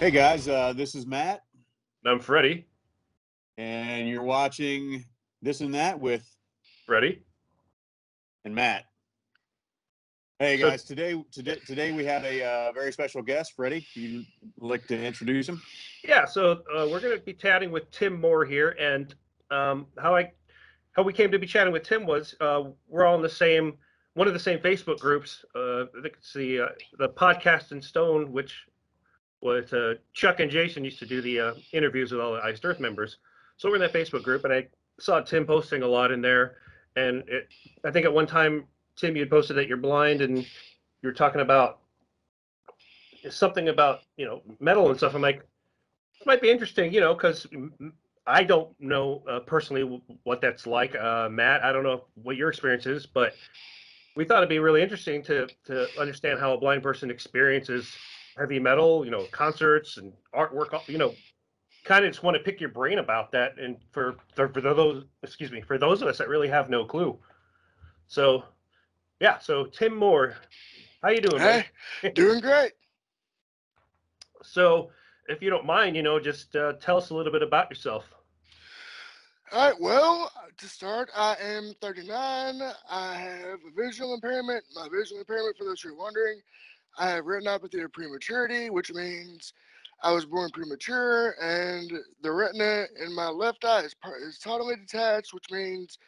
Hey guys, uh, this is Matt, I'm Freddie. and you're watching this and that with Freddie. and Matt. Hey So- guys, today today today we have a uh, very special guest, Freddie. You like to introduce him? Yeah, so uh, we're going to be chatting with Tim Moore here, and um, how I how we came to be chatting with Tim was uh, we're all in the same one of the same Facebook groups. Uh, I think it's the uh, the podcast in Stone, which was uh, Chuck and Jason used to do the uh, interviews with all the Iced Earth members. So we're in that Facebook group, and I saw Tim posting a lot in there, and it, I think at one time Tim you had posted that you're blind, and you're talking about something about you know metal and stuff. I'm like, it might be interesting, you know, because I don't know uh, personally what that's like. Uh, Matt, I don't know what your experience is, but we thought it'd be really interesting to to understand how a blind person experiences heavy metal, you know, concerts and artwork. You know, kind of just want to pick your brain about that, and for for, for those, excuse me, for those of us that really have no clue. So, yeah. So Tim Moore, how you doing? man? Hey, doing great. So, if you don't mind, you know, just uh, tell us a little bit about yourself. All right, well, to start, I am 39. I have a visual impairment. My visual impairment, for those who are wondering, I have retinopathy of prematurity, which means I was born premature, and the retina in my left eye is, par- is totally detached, which means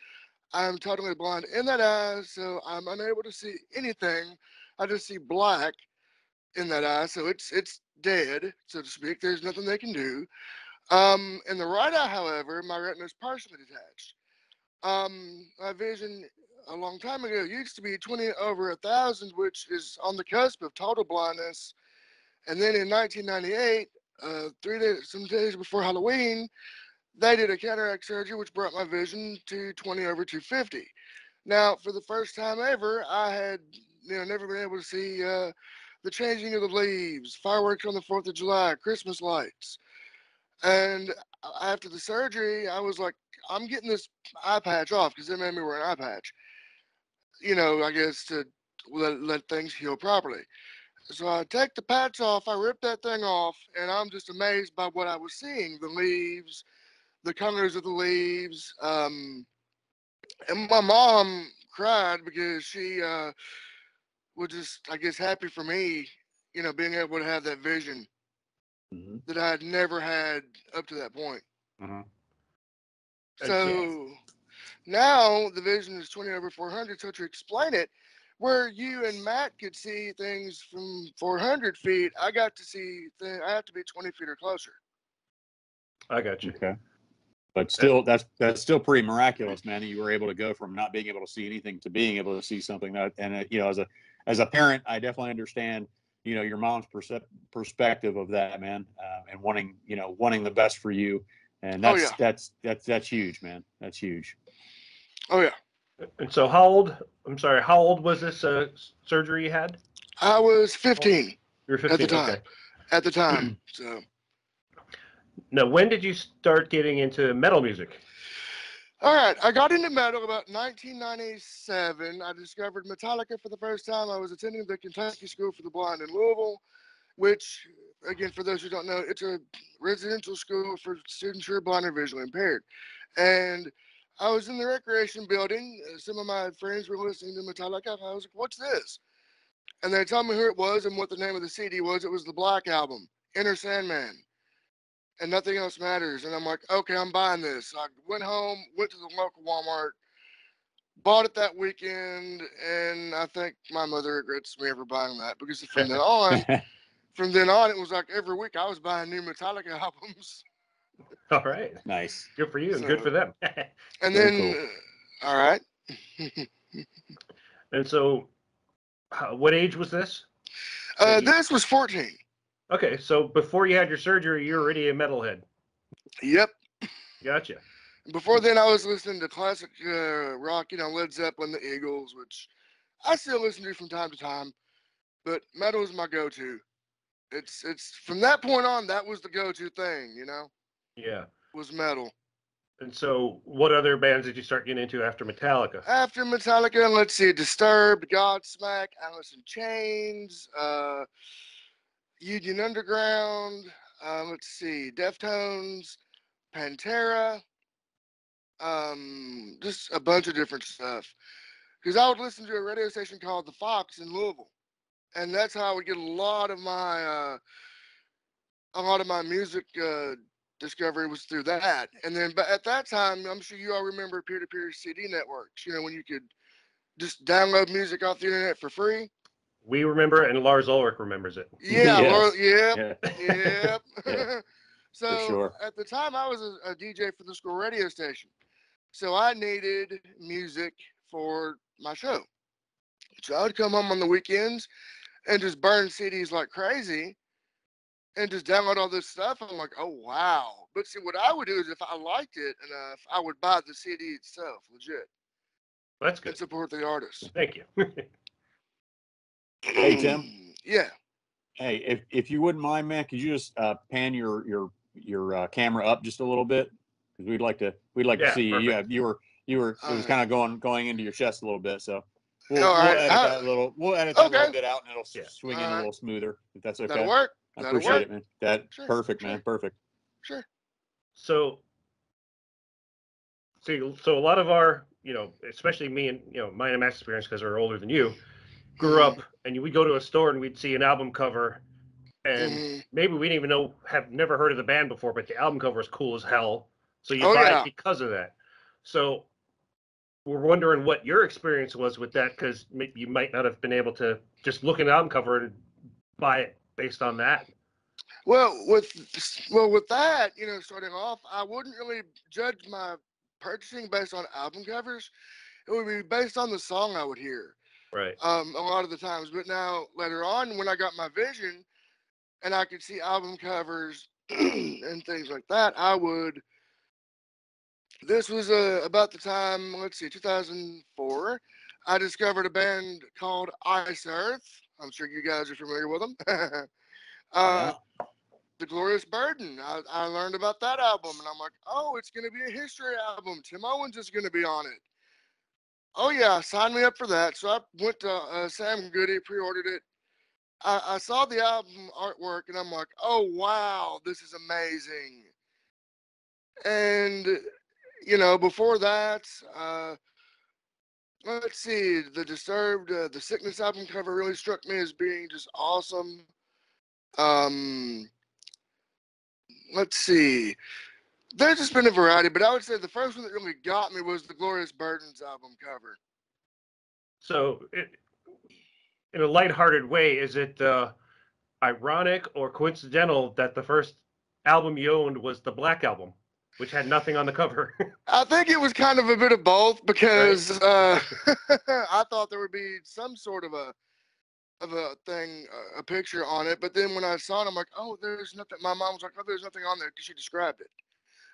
I'm totally blind in that eye, so I'm unable to see anything. I just see black in that eye, so it's it's dead, so to speak. There's nothing they can do. Um, in the right eye, however, my retina is partially detached. Um, my vision a long time ago It used to be 20 over a thousand, which is on the cusp of total blindness. And then in 1998, uh, three days, some days before Halloween, they did a cataract surgery, which brought my vision to 20 over 250. Now, for the first time ever, I had you know never been able to see uh, the changing of the leaves, fireworks on the Fourth of July, Christmas lights. And after the surgery, I was like, I'm getting this eye patch off because they made me wear an eye patch. You know, I guess to let, let things heal properly. So I take the patch off, I rip that thing off, and I'm just amazed by what I was seeing the leaves, the colors of the leaves. Um, and my mom cried because she uh, was just, I guess, happy for me, you know, being able to have that vision Mm-hmm. that I had never had up to that point. Uh-huh. Uh, So now the vision is 20 over 400. So to explain it, where you and Matt could see things from 400 feet, I got to see, th- I have to be 20 feet or closer. I got you. Okay. But still, that's that's still pretty miraculous, man. That you were able to go from not being able to see anything to being able to see something that, and uh, you know, as a as a parent, I definitely understand, you know, your mom's percep- perspective of that, man, uh, and wanting, you know, wanting the best for you, and Oh, that's yeah. that's that's that's huge, man. That's huge. Oh, yeah. And so, how old? I'm sorry. How old was this uh, surgery you had? I was 15 You were the 15. time. Okay. at the time. so Now, when did you start getting into metal music? All right, I got into metal about 1997. I discovered Metallica for the first time. I was attending the Kentucky School for the Blind in Louisville, which, again, for those who don't know, it's a residential school for students who are blind or visually impaired. And I was in the recreation building. uh, Some of my friends were listening to Metallica. I was like, "What's this?" And they told me who it was and what the name of the CD was. It was the Black Album, Enter Sandman and nothing else matters. And I'm like, okay, I'm buying this. So I went home, went to the local Walmart, bought it that weekend, and I think my mother regrets me ever buying that because from then on, from then on, it was like every week I was buying new Metallica albums. All right. nice. Good for you and good for them. And Very then, cool. uh, all right. and so, how, what age was this? uh, this was 14. Okay, so before you had your surgery, you were already a metalhead. Yep. Gotcha. Before then, I was listening to classic uh, rock, you know, Led Zeppelin, the Eagles, which I still listen to from time to time. But metal is my go-to. It's it's from that point on, that was the go-to thing, you know, Yeah. was metal. And so, what other bands did you start getting into after Metallica? After Metallica, let's see, Disturbed, Godsmack, Alice in Chains, uh, Union Underground. Um, let's see, Deftones, Pantera, um, just a bunch of different stuff. Because I would listen to a radio station called The Fox in Louisville, and that's how I would get a lot of my uh, a lot of my music uh, discovery was through that. And then, but at that time, I'm sure you all remember peer-to-peer CD networks. You know, when you could just download music off the internet for free. We remember, and Lars Ulrich remembers it. Yeah, Yes. well, yep, Yeah. yep. Yeah, so sure. at the time, I was a, a DJ for the school radio station, so I needed music for my show. So I would come home on the weekends and just burn CDs like crazy, and just download all this stuff. I'm like, oh wow! But see, what I would do is if I liked it enough, I would buy the CD itself, legit, That's good. and support the artist. Thank you. Hey, Tim. yeah. Hey, if, if you wouldn't mind, man, could you just, uh, pan your, your, your, uh, camera up just a little bit? Cause we'd like to, we'd like to see you. You perfect. have, you were, you were, it was Alright. kind of going, going into your chest a little bit, so. We'll, All we'll right, edit how- that a little, we'll edit that a little bit out and it'll Yeah. swing in a little smoother, if that's okay. That'll work. I That'll appreciate work. it, man. That, Sure, perfect, man, sure. perfect. Sure. So, so, so a lot of our, you know, especially me and, you know, mine and Matt's experience, because we're older than you, grew Mm-hmm. up and we'd go to a store and we'd see an album cover and Mhm. maybe we didn't even know, have never heard of the band before, but the album cover is cool as hell. So you Oh, buy yeah. it because of that. So we're wondering what your experience was with that, because you might not have been able to just look at an album cover and buy it based on that. Well, with well with that, you know, starting off, I wouldn't really judge my purchasing based on album covers. It would be based on the song I would hear. Right. Um, a lot of the times. But now later on, when I got my vision, and I could see album covers and things like that, I would. This was uh, about the time, let's see, 2004. I discovered a band called Iced Earth. I'm sure you guys are familiar with them. uh, the Glorious Burden. I, I learned about that album and I'm like, oh, it's going to be a history album. Tim Owens is going to be on it. Oh, yeah, sign me up for that. So I went to uh, Sam Goody, pre ordered it. I, I saw the album artwork and I'm like, oh, wow, this is amazing. And, you know, before that, uh, let's see, the Disturbed, uh, the Sickness album cover really struck me as being just awesome. Um, let's see. There's just been a variety, but I would say the first one that really got me was the Glorious Burdens album cover. So, it, in a lighthearted way, is it uh, ironic or coincidental that the first album you owned was the Black Album, which had nothing on the cover? I think it was kind of a bit of both because uh, I thought there would be some sort of a of a thing, uh, a picture on it. But then when I saw it, I'm like, oh, there's nothing. My mom was like, oh, there's nothing on there because she described it.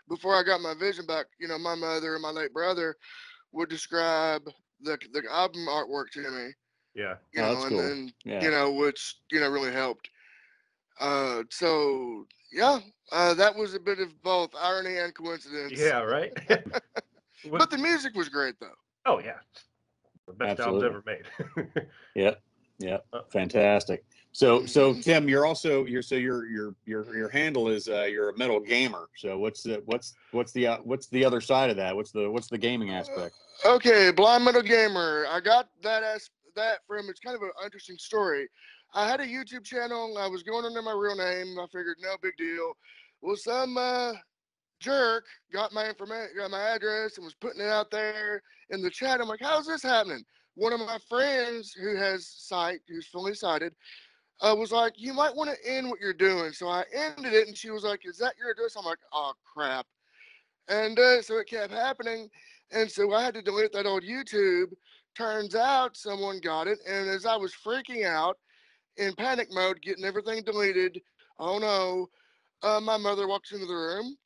Before I got my vision back, you know, my mother and my late brother would describe the the album artwork to me. yeah. You Oh, know, that's and cool. then Yeah. you know, which you know really helped. Uh, so yeah, uh, that was a bit of both irony and coincidence. Yeah, right? But the music was great though. oh, yeah. The best albums ever made. Yeah, yeah, fantastic. So, so Tim, you're also, you're, so your, your, your, your handle is, uh, you're a metal gamer. So what's the, what's, what's the, uh, what's the other side of that? What's the, what's the gaming aspect? Okay, Blind Metal Gamer. I got that as that from. It's kind of an interesting story. I had a YouTube channel. I was going under my real name. I figured no big deal. Well, some uh, jerk got my information, got my address, and was putting it out there in the chat. I'm like, how's this happening? One of my friends who has sight, who's fully sighted, uh, was like, you might want to end what you're doing. So I ended it, and she was like, is that your address? I'm like, oh crap. And uh, so it kept happening. And so I had to delete that old YouTube. Turns out someone got it. And as I was freaking out in panic mode, getting everything deleted, oh no, uh, my mother walks into the room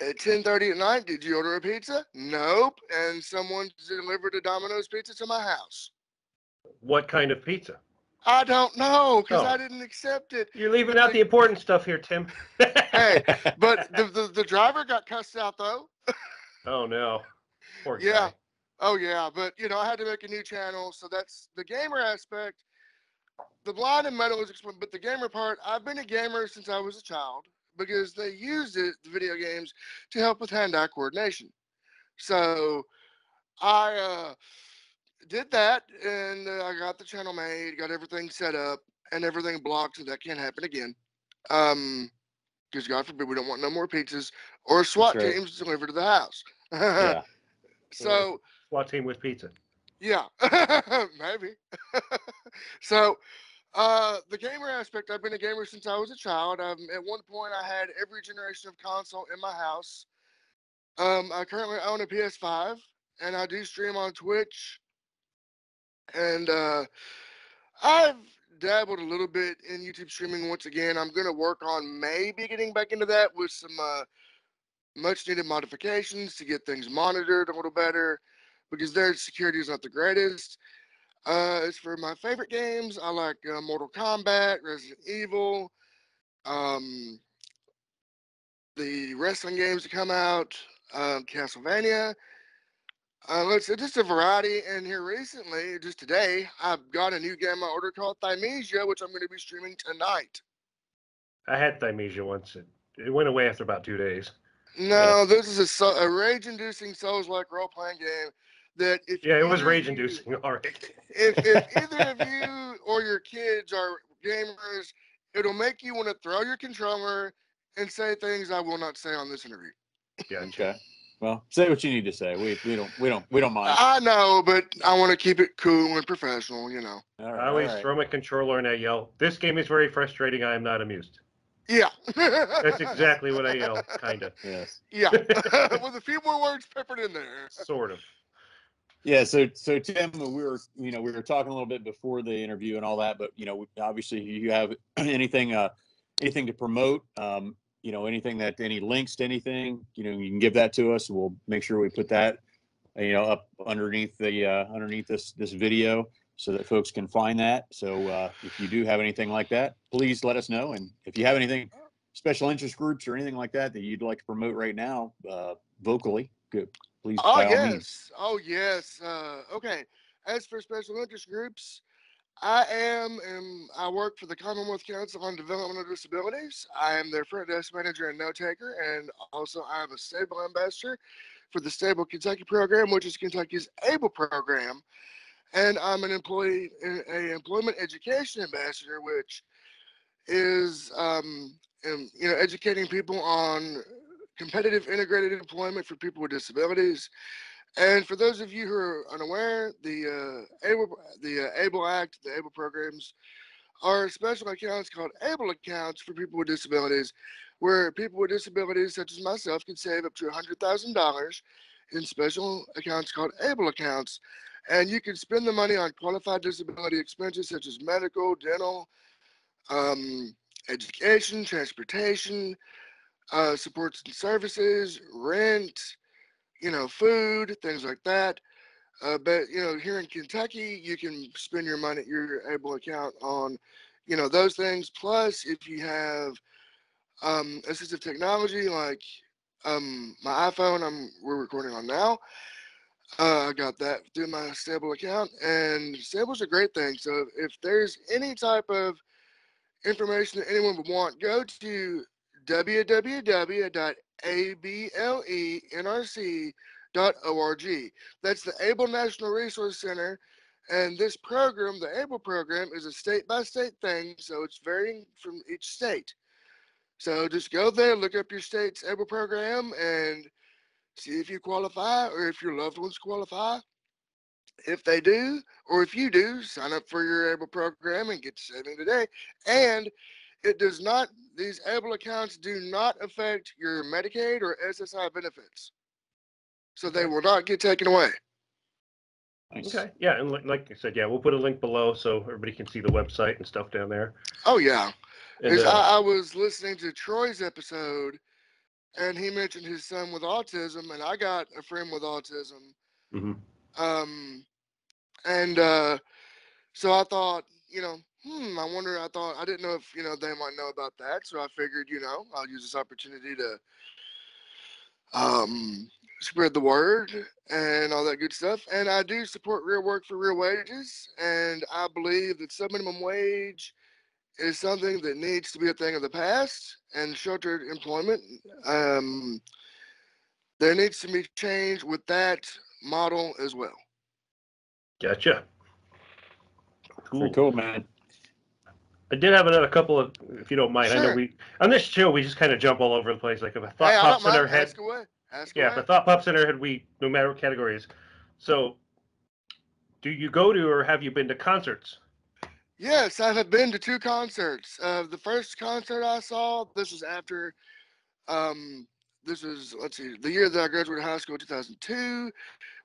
at 10.30 at night. Did you order a pizza? Nope. And someone delivered a Domino's pizza to my house. what kind of pizza? I don't know because Oh. I didn't accept it. You're leaving out the important stuff here, Tim. Hey, But the, the, the driver got cussed out though. oh, no. Poor Yeah. guy. Oh yeah, but you know, I had to make a new channel, so that's the gamer aspect. The blind and metal is explained, but the gamer part, I've been a gamer since I was a child because they used it, the video games, to help with hand-eye coordination. So I uh, did that, and uh, I got the channel made, got everything set up, and everything blocked, so that can't happen again. Um, because God forbid we don't want no more pizzas or SWAT right. teams delivered to the house. Yeah. so SWAT team with pizza. Yeah, maybe. so, uh, the gamer aspect, I've been a gamer since I was a child. Um, at one point, I had every generation of console in my house. Um, I currently own a PS5, and I do stream on Twitch. And uh, I've dabbled a little bit in YouTube streaming once again. I'm going to work on maybe getting back into that with some uh, much needed modifications to get things monitored a little better because their security is not the greatest. Uh, as for my favorite games, I like uh, Mortal Kombat, Resident Evil, um, the wrestling games that come out, um, Castlevania. Uh, let's say just a variety. And here recently, just today, I've got a new game I ordered called Thymesia, which I'm going to be streaming tonight. I had Thymesia once. It, it went away after about two days. No, this is a, a rage-inducing Souls-like role-playing game that if Yeah, it was rage you- inducing. All right. if, if either of you or your kids are gamers, it'll make you want to throw your controller and say things I will not say on this interview. Yeah. Okay. Well, say what you need to say. We we don't we don't we don't mind. I know, but I want to keep it cool and professional, you know. All right, I always all right. throw my controller and I yell, This game is very frustrating. I am not amused. Yeah. That's exactly what I yell, kind of, Yes. yeah. With a few more words peppered in there. sort of. Yeah. So so Tim, we were you know we were talking a little bit before the interview and all that, but you know obviously you have anything uh anything to promote um you know anything that any links to anything you know you can give that to us. We'll make sure we put that you know up underneath the uh underneath this this video so that folks can find that. So uh if you do have anything like that, please let us know. And if you have anything special interest groups or anything like that that you'd like to promote right now uh vocally, good. Please Oh by all means. yes. Oh yes. Uh, okay. As for special interest groups, I am and I work for the Commonwealth Council on Developmental Disabilities. I am their front desk manager and note taker, and also I am a stable ambassador for the Stable Kentucky program, which is Kentucky's ABLE program. And I'm an employee, a employment education ambassador, which is um, um, you know educating people on competitive integrated employment for people with disabilities. And for those of you who are unaware, the uh, ABLE, the uh, ABLE Act, the ABLE programs, are special accounts called ABLE accounts for people with disabilities, where people with disabilities such as myself can save up to $100,000 in special accounts called ABLE accounts. And you can spend the money on qualified disability expenses such as medical, dental, um, education, transportation, uh, supports and services, rent, you know, food, things like that. Uh, but you know, here in Kentucky, you can spend your money, your able account on, you know, those things. Plus, if you have um, assistive technology like um, my iPhone, I'm we're recording on now. Uh, I got that through my Stable account, and Stable's a great thing. So if there's any type of information that anyone would want, go to www.ablenrc.org. That's the Able National Resource Center. And this program, the ABLE program, is a state by state thing, so it's varying from each state. So just go there, look up your state's ABLE program, and see if you qualify or if your loved ones qualify. If they do, or if you do, sign up for your ABLE program and get saving today. And it does not, these ABLE accounts do not affect your Medicaid or SSI benefits. So they will not get taken away. Nice. Okay. Yeah. And like, like I said, yeah, we'll put a link below so everybody can see the website and stuff down there. Oh, yeah. And, uh, I, I was listening to Troy's episode and he mentioned his son with autism, and I got a friend with autism. mhm. Um, and uh, so I thought, you know, hmm, I wonder, I thought, I didn't know if, you know, they might know about that. So I figured, you know, I'll use this opportunity to um, spread the word and all that good stuff. And I do support real work for real wages. And I believe that sub minimum wage is something that needs to be a thing of the past and sheltered employment. Um, there needs to be change with that model as well. Gotcha. Very Cool. cool, man. I did have another couple of, if you don't mind. I know Sure. we on this show we just kind of jump all over the place. Like if a thought hey, pops in our head, Ask away. Ask yeah, if a thought pops in our head, we no matter what is. So, do you go to or have you been to concerts? Yes, I have been to two concerts. Uh, the first concert I saw, this was after, um, this was, let's see, the year that I graduated high school, 2002,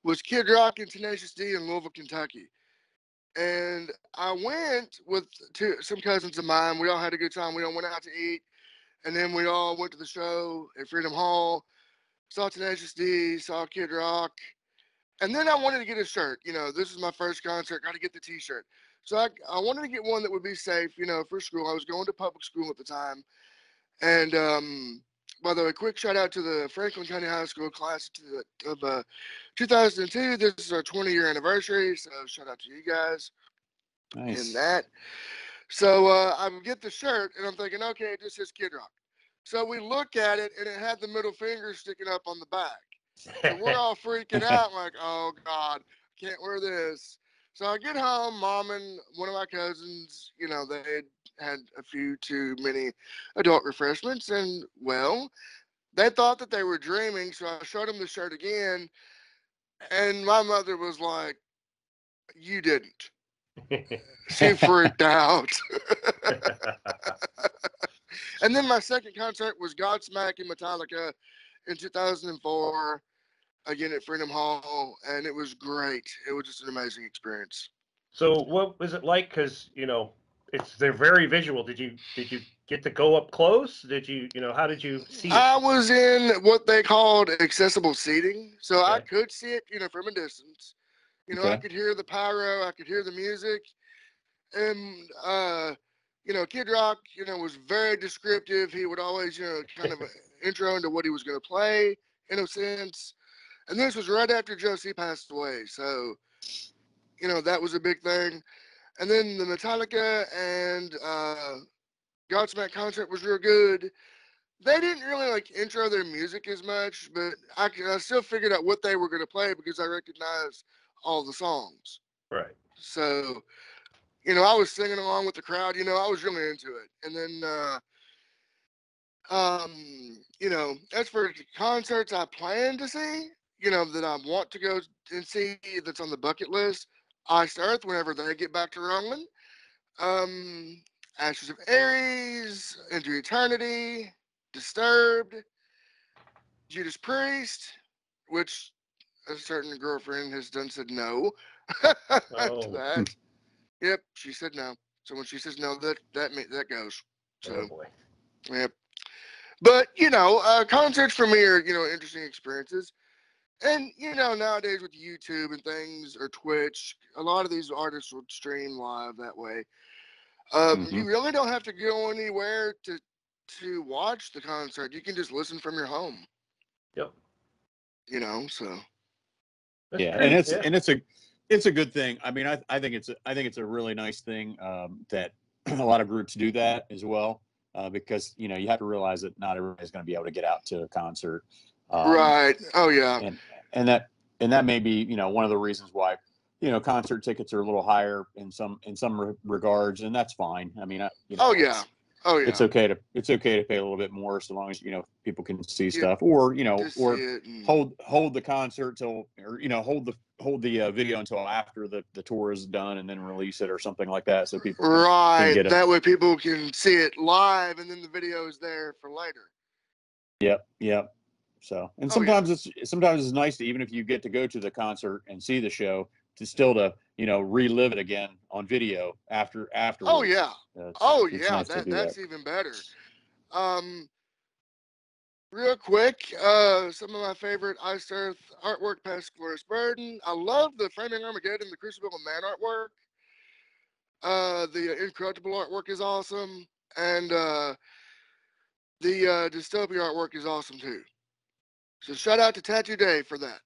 was Kid Rock and Tenacious D in Louisville, Kentucky. And I went with two, some cousins of mine. We all had a good time. We all went out to eat. And then we all went to the show at Freedom Hall, saw Tenacious D, saw Kid Rock. And then I wanted to get a shirt. You know, this is my first concert. Got to get the t shirt. So I, I wanted to get one that would be safe, you know, for school. I was going to public school at the time. And um, by the way, quick shout out to the Franklin County High School class of uh, 2002. This is our 20 year anniversary. So shout out to you guys in Nice. that. So uh, I get the shirt and I'm thinking, okay, just says Kid Rock. So we look at it and it had the middle finger sticking up on the back. So we're all freaking out, like, oh God, can't wear this. So I get home, mom and one of my cousins, you know, they had a few too many adult refreshments, and well, they thought that they were dreaming. So I showed them the shirt again, and my mother was like, "You didn't." She freaked out. and then my second concert was Godsmack and Metallica in 2004, again at Freedom Hall, and it was great. It was just an amazing experience. so, what was it like? Because you know, it's they're very visual. Did you did you get to go up close? Did you you know how did you see? it? I was in what they called accessible seating, so I could see it, you know, from a distance. You know, I could hear the pyro, I could hear the music, and uh, you know, Kid Rock, you know, was very descriptive. He would always, you know, kind of intro into what he was going to play in a sense. And this was right after Joe C. passed away, so you know that was a big thing. And then the Metallica and uh, Godsmack concert was real good they didn't really like intro their music as much, but I, I still figured out what they were going to play because I recognized all the songs. right. So, you know, I was singing along with the crowd. You know, I was really into it. And then, uh, um, you know, as for concerts I plan to see, you know, that I want to go and see that's on the bucket list, Iced Earth whenever they get back to Rungland. Um, Ashes of Ares, Into Eternity, Disturbed, Judas Priest, which a certain girlfriend has done said no Oh. to that. Yep, she said no. So when she says no, that that me- that goes. So Oh boy. Yep. But you know, uh, concerts for me are you know interesting experiences, and you know nowadays with YouTube and things or Twitch, a lot of these artists will stream live that way. Um, You really don't have to go anywhere to to watch the concert. You can just listen from your home. Yep. You know, so yeah, and it's yeah. and it's a it's a good thing. I mean, I I think it's a, I think it's a really nice thing um, that a lot of groups do that as well uh, because you know you have to realize that not everybody's going to be able to get out to a concert. Um, right. Oh yeah. and and that and that may be you know one of the reasons why you know concert tickets are a little higher in some in some re- regards and that's fine i mean I, you know, Oh yeah. Oh yeah. it's okay to it's okay to pay a little bit more so long as you know people can see stuff or you know or and- hold hold the concert till or you know hold the hold the uh, video until after the the tour is done and then release it or something like that so people can- Right. it. That way people can see it live and then the video is there for later. Yep, yep. So, and Oh, yeah. sometimes it's sometimes it's nice to even if you get to go to the concert and see the show, to still to you know relive it again on video after after. Oh yeah. Oh yeah, that, that's even better. Um, real quick, uh, some of my favorite Iced Earth artwork past Glorious Burden. I love the Framing Armageddon, the Crucible of Man artwork. Uh, the Incorruptible artwork is awesome, and uh, the uh, Dystopia artwork is awesome too. So shout out to Tattoo Dave for that.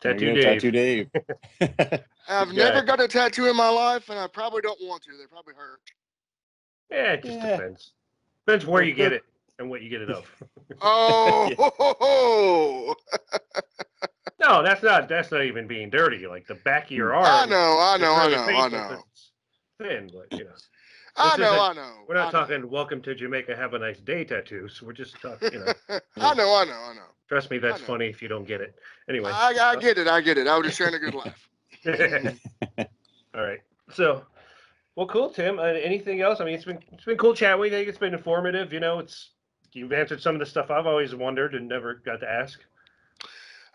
Tattoo you Dave. Tattoo Dave. I've Good never got a tattoo in my life, and I probably don't want to. They probably hurt. Yeah, it just Yeah. depends. Depends where you get it and what you get it of. Oh, ho, ho, ho. No, that's not. That's not even being dirty. Like the back of your arm. I know, I know, I know, I know. Thin, but you know, I know, isn't- I know. we're not I know. talking "Welcome to Jamaica, have a nice day" tattoos. We're just talking. You know, I know, I know, I know. trust me, that's funny if you don't get it. Anyway. I, I get it, I get it. I was just sharing a good laugh. All right. So, well, cool, Tim. Uh, anything else? I mean, it's been it's been cool chat. We think it's been informative. You know, it's you've answered some of the stuff I've always wondered and never got to ask.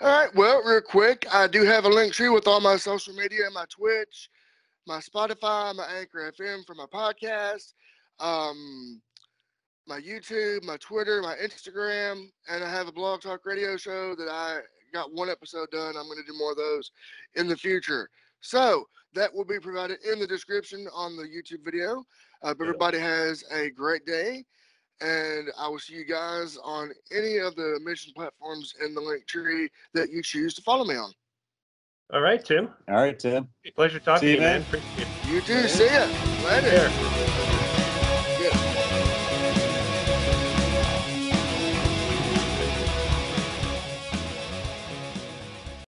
All right, well, real quick, I do have a link tree with all my social media, and my Twitch, my Spotify, my Anchor FM for my podcast, um, my YouTube, my Twitter, my Instagram, and I have a blog talk radio show that I got one episode done. I'm going to do more of those in the future. So that will be provided in the description on the YouTube video. Uh, everybody has a great day. And I will see you guys on any of the mission platforms in the link tree that you choose to follow me on. All right, Tim. All right, Tim. Pleasure talking See to you, you, man. man. Appreciate it. You too. See ya. Later. Take care.